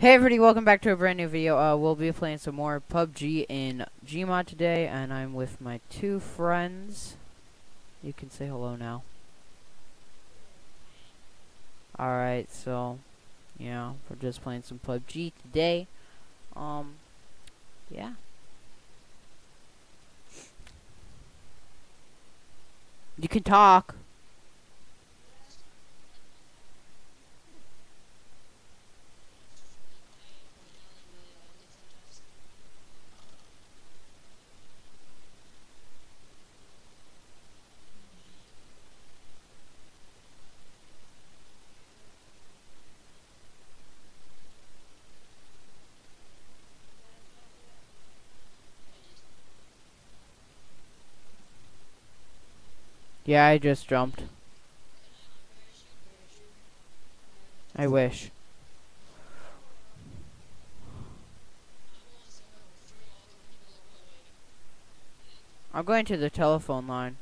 Hey everybody, welcome back to a brand new video. Uh, we'll be playing some more PUBG in Gmod today, and I'm with my two friends. You can say hello now. Alright, so, yeah, we're just playing some PUBG today. Um, yeah. You can talk. Yeah, I just jumped. I wish. I'm going to the telephone line.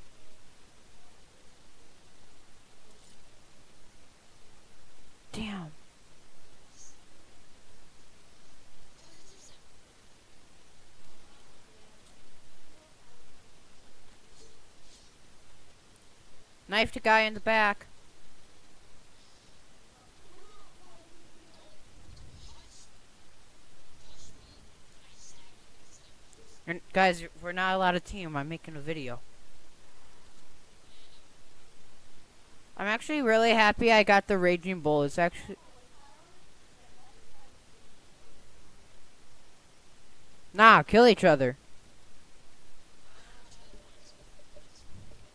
Damn. Knifed a guy in the back. Guys, we're not allowed to team. I'm making a video. I'm actually really happy I got the Raging Bull. It's actually... Nah, kill each other.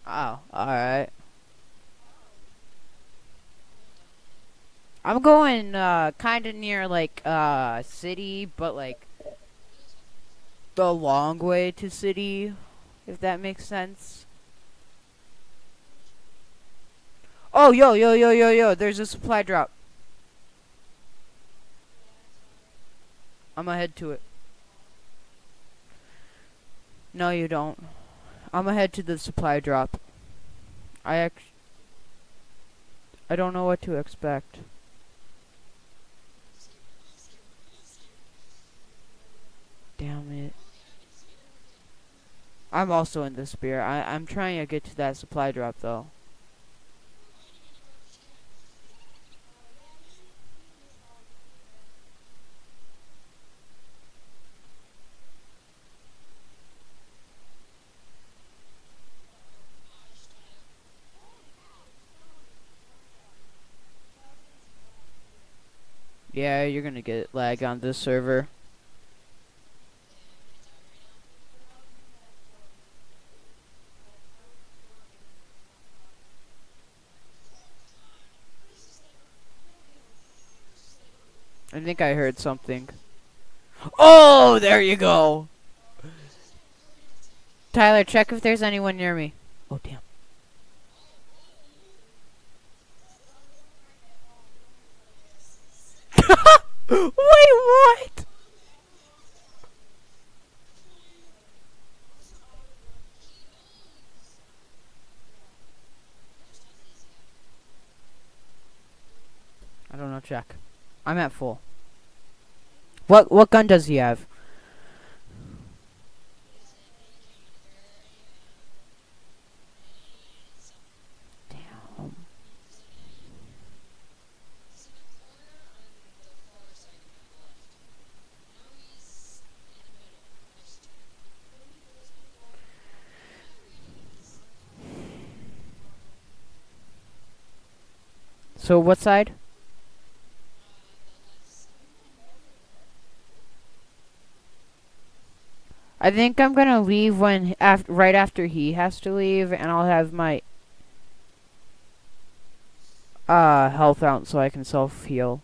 Oh, alright. I'm going, uh, kinda near, like, uh, city, but, like, the long way to city, if that makes sense. Oh, yo, yo, yo, yo, yo, there's a supply drop. I'm gonna head to it. No, you don't. I'm gonna head to the supply drop. I act. I don't know what to expect. Damn it. I'm also in the spear. I I'm trying to get to that supply drop though. Yeah, you're gonna get lag on this server. I think I heard something. Oh, there you go. Tyler, check if there's anyone near me. Oh, damn. Wait, what? I don't know, check. I'm at full. What what gun does he have? So what side? I think I'm gonna leave when right after he has to leave, and I'll have my uh health out so I can self heal.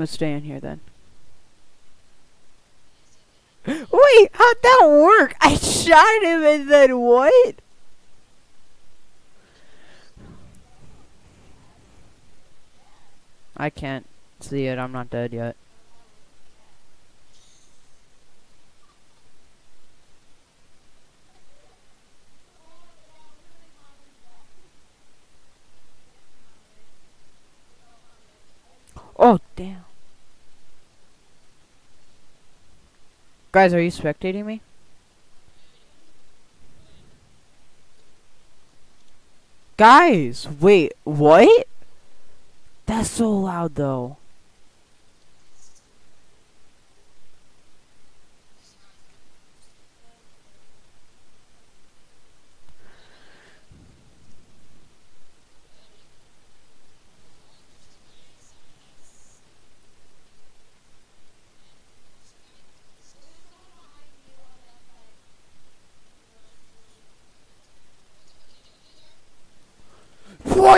Gonna stay in here then. Wait, how'd that work? I shot him and then what? I can't see it. I'm not dead yet. Oh, damn. Guys, are you spectating me? Guys, wait, what? That's so loud though.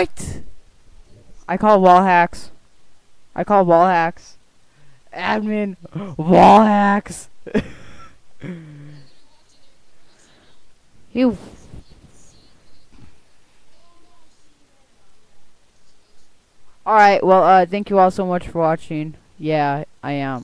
What? I call wall hacks. I call wall hacks. Admin wall hacks. you. Alright, well, uh, thank you all so much for watching. Yeah, I am.